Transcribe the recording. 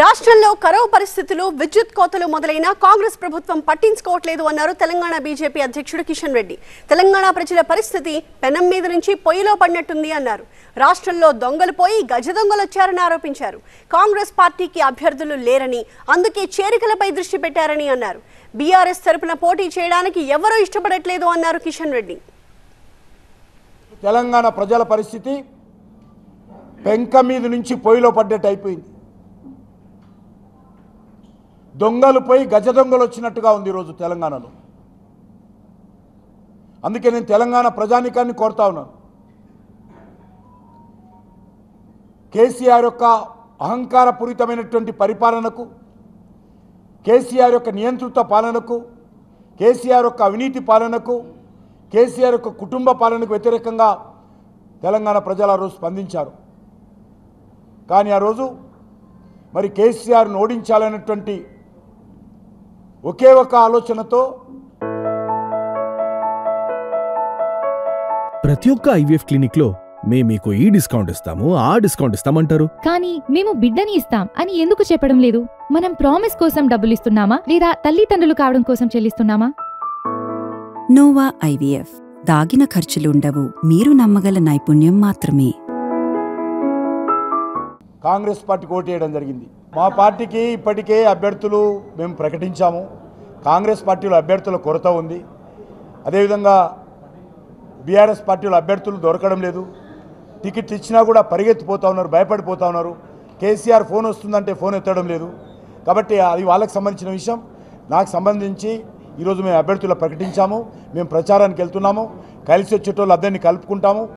రాష్ట్రంలో కరవు పరిస్థితులు విద్యుత్ కోతలు మొదలైన కాంగ్రెస్ ప్రభుత్వం పట్టించుకోవట్లేదు అన్నారు తెలంగాణ బీజేపీ అధ్యక్షుడు కిషన్ రెడ్డి. తెలంగాణ ప్రజల పరిస్థితి పెనం మీద నుంచి పొయ్యిలో పడినట్టుంది అన్నారు. రాష్ట్రంలో దొంగలు పోయి గజ దొంగలు వచ్చారని ఆరోపించారు. కాంగ్రెస్ పార్టీకి అభ్యర్థులు లేరని అందుకే చేరికలపై దృష్టి పెట్టారని అన్నారు. బీఆర్ఎస్ తరపున పోటీ చేయడానికి ఎవరూ ఇష్టపడట్లేదు అన్నారు కిషన్ రెడ్డి. తెలంగాణ ప్రజల పరిస్థితి పెంక మీద నుంచి పొయ్యిలో పడ్డట్టు అయిపోయింది. దొంగలు పోయి గజ దొంగలు వచ్చినట్టుగా ఉంది ఈరోజు తెలంగాణలో. అందుకే నేను తెలంగాణ ప్రజానికాన్ని కోరుతా ఉన్నాను. కేసీఆర్ యొక్క అహంకారపూరితమైనటువంటి పరిపాలనకు కేసీఆర్ యొక్క నియంత్రిత పాలనకు కేసీఆర్ యొక్క అవినీతి పాలనకు కేసీఆర్ యొక్క కుటుంబ పాలనకు వ్యతిరేకంగా తెలంగాణ ప్రజలు ఆ రోజు స్పందించారు. కానీ ఆ రోజు మరి కేసీఆర్ను ఓడించాలనేటువంటి ఒకే ఒక ఆలోచనతో ప్రతి ఒక్క ఐవీఎఫ్ క్లినిక్లో మేము మీకు ఈ డిస్కౌంట్ ఇస్తాము ఆ డిస్కౌంట్ ఇస్తామంటారు. కానీ మేము బిడ్డని ఇస్తాం అని ఎందుకు చెప్పడం లేదు? మనం ప్రామిస్ కోసం డబ్బులు ఇస్తున్నామా? లేదా తల్లిదండ్రులు కావడం కోసం చెల్లిస్తున్నామా? Nova IVF. దాగిన ఖర్చులుండవు. మీరు నమ్మగల నైపుణ్యం మాత్రమే. కాంగ్రెస్ పార్టీకి ఓటు వేయడం జరిగింది. మా పార్టీకి ఇప్పటికే అభ్యర్థులు మేము ప్రకటించాము. కాంగ్రెస్ పార్టీలో అభ్యర్థుల కొరత ఉంది. అదేవిధంగా బీఆర్ఎస్ పార్టీలో అభ్యర్థులు దొరకడం లేదు. టికెట్లు ఇచ్చినా కూడా పరిగెత్తిపోతా ఉన్నారు భయపడిపోతా ఉన్నారు. కేసీఆర్ ఫోన్ వస్తుందంటే ఫోన్ ఎత్తడం లేదు. కాబట్టి అది వాళ్ళకి సంబంధించిన విషయం. నాకు సంబంధించి ఈరోజు మేము అభ్యర్థులు ప్రకటించాము. మేము ప్రచారానికి వెళ్తున్నాము. కలిసి వచ్చేటోళ్ళు అందరినీ కలుపుకుంటాము.